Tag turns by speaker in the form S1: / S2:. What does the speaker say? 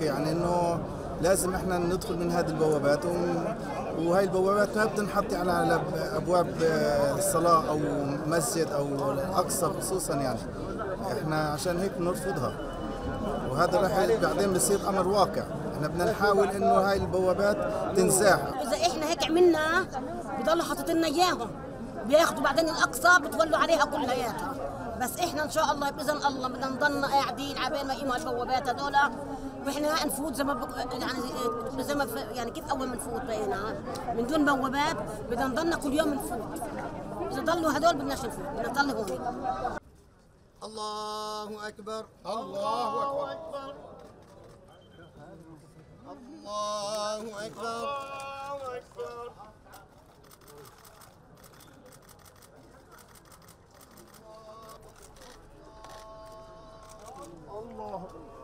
S1: يعني إنه لازم إحنا ندخل من هذه البوابات. وهي البوابات ما بتنحط على على أبواب الصلاة أو مسجد أو الأقصى خصوصا يعني. إحنا عشان هيك بنرفضها. وهذا راح بعدين بصير أمر واقع. إحنا بدنا نحاول إنه هاي البوابات تنزاح.
S2: إذا إحنا هيك عملنا بضلوا حاطط لنا اياهم بياخذوا بعدين الأقصى بتولوا عليها كلياتها بس إحنا ان شاء الله بإذن الله بدنا نضلنا قاعدين عبين ما يقيموا البوابات هذول وإحنا نفوت زي ما بق... يعني زي ما ف... يعني كيف أول ما نفوت بينا من دون بوابات بدنا نضلنا كل يوم نفوت. إذا ضلوا هذول بدناش نفوت بدنا نضل هون.
S3: الله أكبر.
S4: الله أكبر.
S3: الله أكبر.
S4: الله Allah.